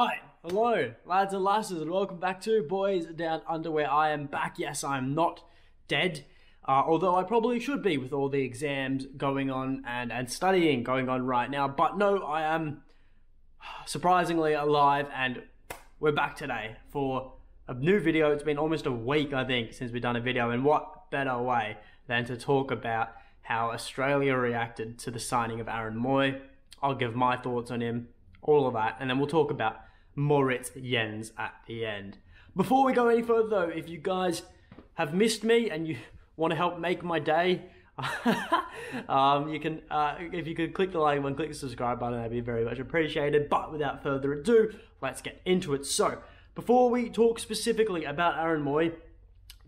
Right, hello, lads and lasses, and welcome back to Boys Down Under, where I am back. Yes, I'm not dead, uh, although I probably should be with all the exams going on and, and studying going on right now. But no, I am surprisingly alive, and we're back today for a new video. It's been almost a week, I think, since we've done a video, and what better way than to talk about how Australia reacted to the signing of Aaron Mooy. I'll give my thoughts on him, all of that, and then we'll talk about Moritz Jenz at the end. Before we go any further, though, if you guys have missed me and you want to help make my day, um, you can, uh, if you could click the like button, click the subscribe button, that'd be very much appreciated. But without further ado, let's get into it. So, before we talk specifically about Aaron Mooy,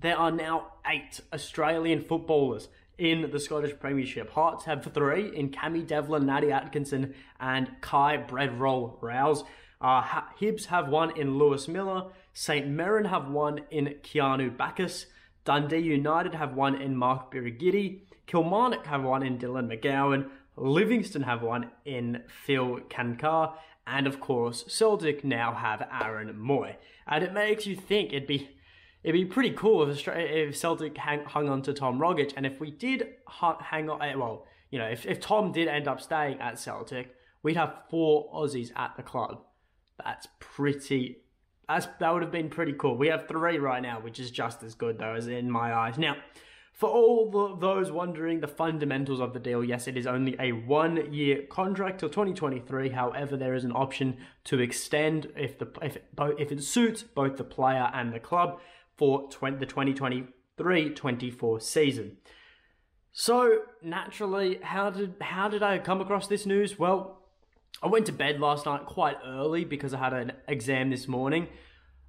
there are now eight Australian footballers in the Scottish Premiership. Hearts have three in Cammy Devlin, Natty Atkinson, and Kye Breadroll Rowles. Uh, Hibs have one in Lewis Miller. St. Mirren have one in Keanu Bacchus. Dundee United have one in Mark Birighitti. Kilmarnock have one in Dylan McGowan. Livingston have one in Phil Cancar. And of course, Celtic now have Aaron Mooy. And it makes you think it'd be it'd be pretty cool if, if Celtic hang, hung on to Tom Rogic. And if we did hang on, eh, well, you know, if, if Tom did end up staying at Celtic, we'd have four Aussies at the club. That's pretty. That's, that would have been pretty cool. We have three right now, which is just as good though, as in my eyes. Now, for all the, those wondering the fundamentals of the deal, yes, it is only a one-year contract till 2023. However, there is an option to extend if the if it, if it suits both the player and the club for 20, the 2023-24 season. So naturally, how did how did I come across this news? Well, I went to bed last night quite early because I had an exam this morning.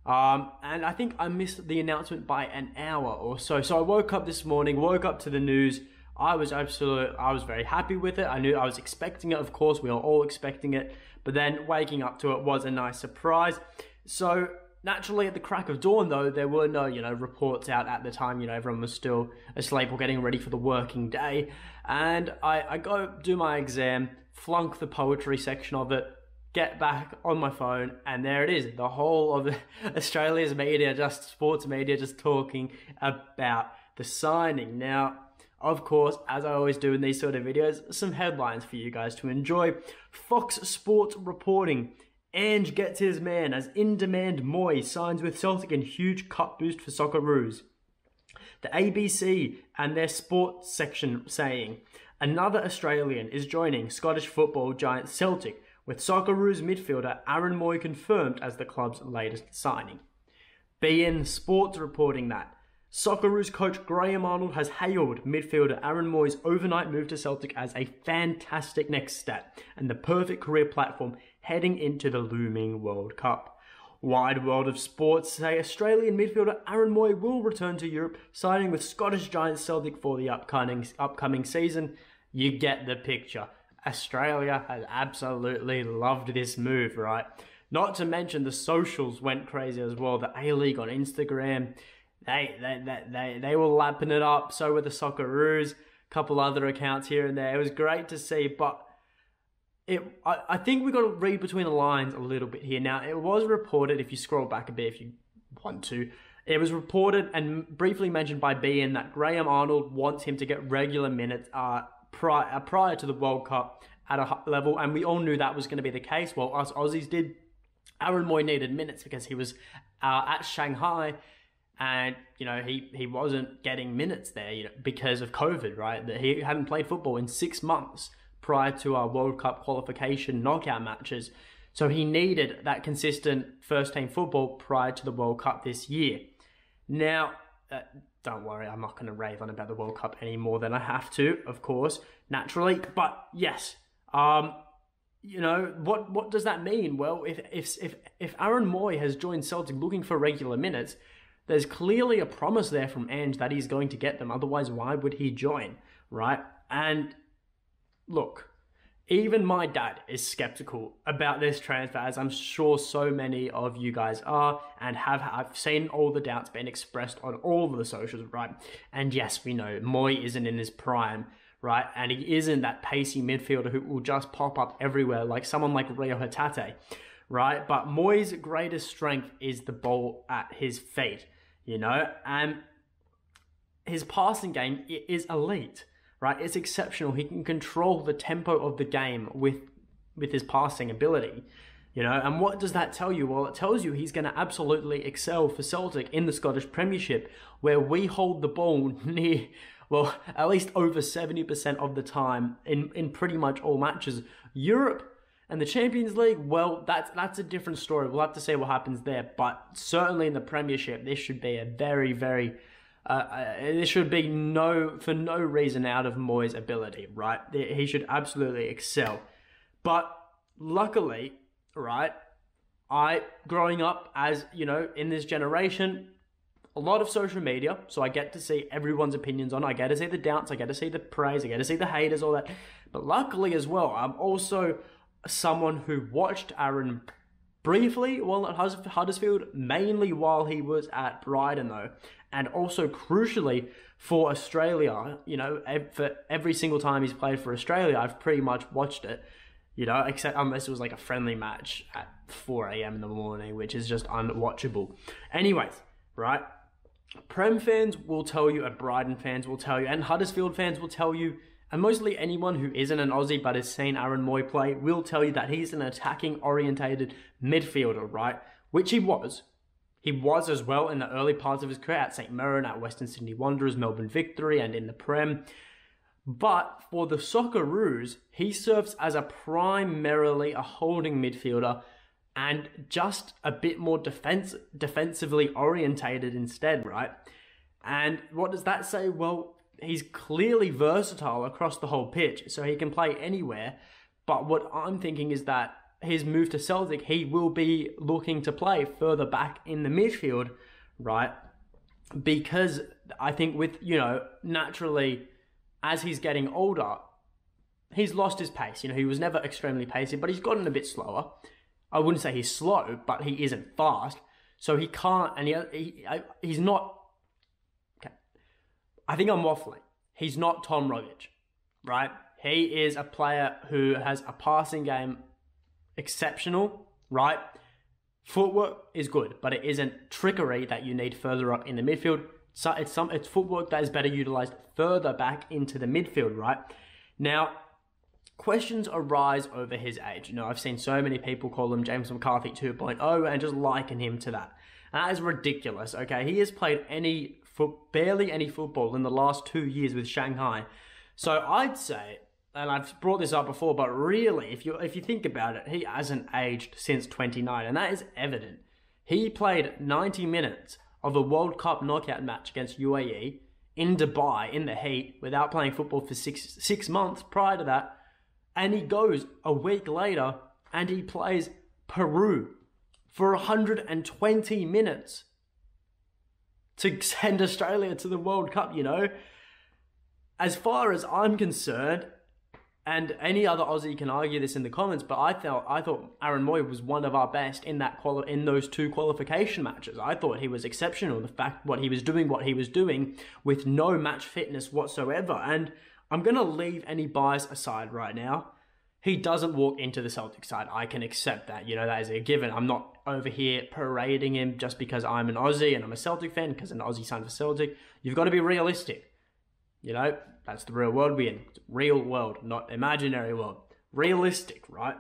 Um, and I think I missed the announcement by an hour or so. So I woke up this morning, woke up to the news. I was absolute. I was very happy with it. I knew I was expecting it. Of course, we are all expecting it. But then waking up to it was a nice surprise. So naturally, at the crack of dawn, though, there were no you know reports out at the time. You know, everyone was still asleep or getting ready for the working day. And I, I go do my exam flunk the poetry section of it, get back on my phone, and there it is. The whole of Australia's media, just sports media, just talking about the signing. Now, of course, as I always do in these sort of videos, some headlines for you guys to enjoy. Fox Sports reporting. Ange gets his man as in-demand Mooy signs with Celtic in huge cut boost for Socceroos. The ABC and their sports section saying, Another Australian is joining Scottish football giant Celtic, with Socceroos midfielder Aaron Mooy confirmed as the club's latest signing. beIN Sports reporting that Socceroos coach Graham Arnold has hailed midfielder Aaron Mooy's overnight move to Celtic as a fantastic next step and the perfect career platform heading into the looming World Cup. Wide World of Sports say Australian midfielder Aaron Mooy will return to Europe, signing with Scottish giant Celtic for the upcoming, upcoming season. You get the picture. Australia has absolutely loved this move, right? Not to mention the socials went crazy as well. The A League on Instagram, they they, they they they were lapping it up. So were the Socceroos, a couple other accounts here and there. It was great to see, but it I, I think we got to read between the lines a little bit here. Now it was reported, if you scroll back a bit, if you want to, it was reported and briefly mentioned by beIN that Graham Arnold wants him to get regular minutes. Uh, prior, uh, prior to the World Cup at a level, and we all knew that was going to be the case. Well, us Aussies did. Aaron Mooy needed minutes because he was uh, at Shanghai, and you know he he wasn't getting minutes there, you know, because of COVID, right? That he hadn't played football in six months prior to our World Cup qualification knockout matches. So he needed that consistent first team football prior to the World Cup this year. Now, uh, don't worry, I'm not going to rave on about the World Cup any more than I have to, of course, naturally. But yes, um, you know what? What does that mean? Well, if if if if Aaron Mooy has joined Celtic looking for regular minutes, there's clearly a promise there from Ange that he's going to get them. Otherwise, why would he join? Right? And look, even my dad is skeptical about this transfer, as I'm sure so many of you guys are, and have I've seen all the doubts being expressed on all of the socials, right? And yes, we know Mooy isn't in his prime, right? And he isn't that pacey midfielder who will just pop up everywhere like someone like Reo Hatate. right? But Mooy's greatest strength is the ball at his feet, you know, and his passing game is elite, right? It's exceptional. He can control the tempo of the game with with his passing ability. You know, and what does that tell you? Well, it tells you he's going to absolutely excel for Celtic in the Scottish Premiership, where we hold the ball near, well, at least over 70% of the time in, in pretty much all matches. Europe and the Champions League, well, that's that's a different story. We'll have to see what happens there. But certainly in the Premiership, this should be a very, very uh, uh, should be no for no reason out of Mooy's ability, right? He should absolutely excel. But luckily, right, I growing up as you know in this generation, a lot of social media, so I get to see everyone's opinions on. I get to see the doubts, I get to see the praise, I get to see the haters, all that. But luckily as well, I'm also someone who watched Aaron briefly while at Huddersfield, mainly while he was at Brighton though, and also crucially for Australia. You know, for every single time he's played for Australia, I've pretty much watched it. You know, except unless it was like a friendly match at 4 a.m. in the morning, which is just unwatchable. Anyways, right? Prem fans will tell you, and Brighton fans will tell you, and Huddersfield fans will tell you and mostly anyone who isn't an Aussie but has seen Aaron Mooy play will tell you that he's an attacking orientated midfielder, right? Which he was. He was as well in the early parts of his career at St. Mirren, at Western Sydney Wanderers, Melbourne Victory, and in the Prem. But for the Socceroos, he serves as a primarily a holding midfielder and just a bit more defense defensively orientated instead, right? And what does that say? Well, he's clearly versatile across the whole pitch, so he can play anywhere. But what I'm thinking is that his move to Celtic, he will be looking to play further back in the midfield, right? Because I think with, you know, naturally, as he's getting older, he's lost his pace. You know, he was never extremely pacey, but he's gotten a bit slower. I wouldn't say he's slow, but he isn't fast. So he can't, and he, he he's not I think I'm waffling. He's not Tom Rogic, right? He is a player who has a passing game exceptional, right? Footwork is good, but it isn't trickery that you need further up in the midfield. So it's some it's footwork that is better utilized further back into the midfield, right? Now, questions arise over his age. You know, I've seen so many people call him James McCarthy 2.0 and just liken him to that. And that is ridiculous, okay? He has played any barely any football in the last two years with Shanghai. So I'd say, and I've brought this up before, but really, if you if you think about it, he hasn't aged since 29, and that is evident. He played 90 minutes of a World Cup knockout match against UAE in Dubai in the heat without playing football for six six months prior to that, and he goes a week later and he plays Peru for 120 minutes to send Australia to the World Cup, you know. As far as I'm concerned, and any other Aussie can argue this in the comments, but I thought I thought Aaron Mooy was one of our best in that quali- in those two qualification matches. I thought he was exceptional. The fact what he was doing, what he was doing, with no match fitness whatsoever. And I'm gonna leave any bias aside right now he doesn't walk into the Celtic side. I can accept that. You know, that is a given. I'm not over here parading him just because I'm an Aussie and I'm a Celtic fan because an Aussie signed for Celtic. You've got to be realistic. You know, that's the real world we're in. Real world, not imaginary world. Realistic, right?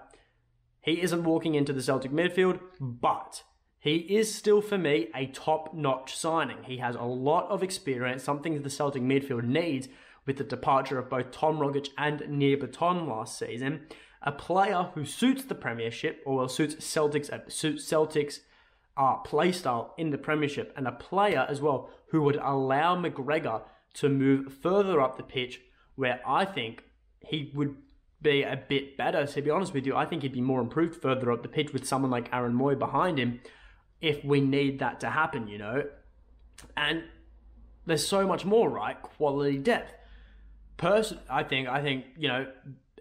He isn't walking into the Celtic midfield, but he is still, for me, a top notch signing. He has a lot of experience, something the Celtic midfield needs with the departure of both Tom Rogic and Nir Bitton last season, a player who suits the Premiership or suits Celtics uh, suits Celtics uh, play style in the Premiership, and a player as well who would allow McGregor to move further up the pitch, where I think he would be a bit better. To be honest with you, I think he'd be more improved further up the pitch with someone like Aaron Mooy behind him, if we need that to happen, you know. And there's so much more, right? Quality depth person, I think, I think you know,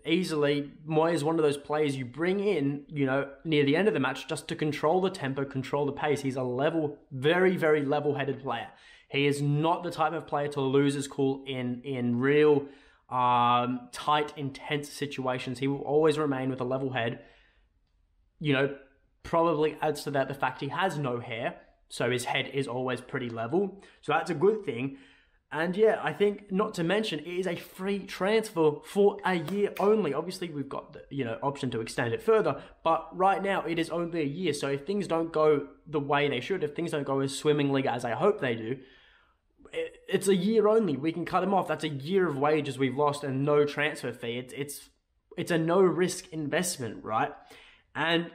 easily Mooy is one of those players you bring in, you know, near the end of the match just to control the tempo, control the pace. He's a level, very, very level-headed player. He is not the type of player to lose his cool in in real um, tight, intense situations. He will always remain with a level head. You know, Probably adds to that the fact he has no hair, so his head is always pretty level. So that's a good thing. And yeah, I think not to mention it is a free transfer for a year only. Obviously, we've got the you know option to extend it further, but right now it is only a year. So if things don't go the way they should, if things don't go as swimmingly as I hope they do, it, it's a year only. We can cut him off. That's a year of wages we've lost and no transfer fee. It's it's it's a no risk investment, right? And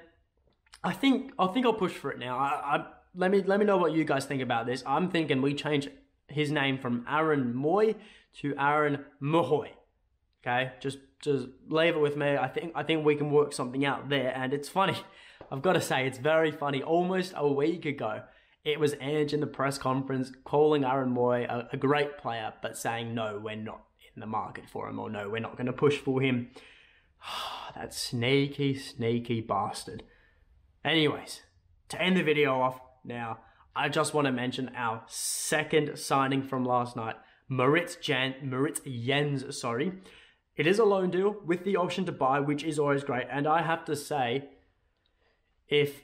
I think I think I'll push for it now. I, I let me let me know what you guys think about this. I'm thinking we change his name from Aaron Mooy to Aaron Mahoy. Okay, just just leave it with me. I think I think we can work something out there. And it's funny, I've got to say, it's very funny. Almost a week ago, it was Ange in the press conference calling Aaron Mooy a, a great player, but saying no, we're not in the market for him, or no, we're not going to push for him. that sneaky, sneaky bastard. Anyways, to end the video off now, I just want to mention our second signing from last night, Moritz Jan, Moritz Jenz, sorry. It is a loan deal with the option to buy, which is always great. And I have to say, if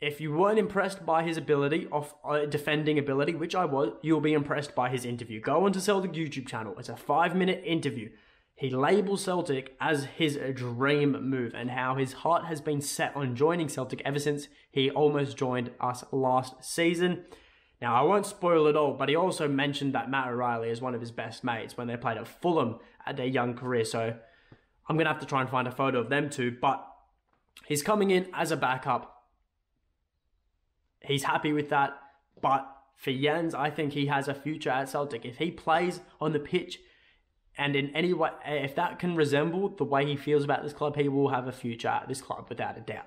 if you weren't impressed by his ability of uh, defending ability, which I was, you'll be impressed by his interview. Go on to sell the YouTube channel. It's a five minute interview. He labels Celtic as his dream move and how his heart has been set on joining Celtic ever since he almost joined us last season. Now, I won't spoil it all, but he also mentioned that Matt O'Riley is one of his best mates when they played at Fulham at their young career. So I'm going to have to try and find a photo of them too. But he's coming in as a backup. He's happy with that. But for Jenz, I think he has a future at Celtic. If he plays on the pitch and in any way, if that can resemble the way he feels about this club, he will have a future at this club without a doubt.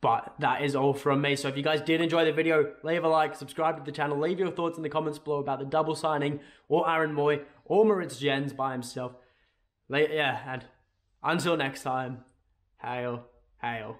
But that is all from me. So if you guys did enjoy the video, leave a like, subscribe to the channel, leave your thoughts in the comments below about the double signing or Aaron Mooy or Moritz Jenz by himself. Yeah, and until next time, hail, hail.